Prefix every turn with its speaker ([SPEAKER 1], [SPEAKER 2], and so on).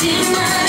[SPEAKER 1] Tonight.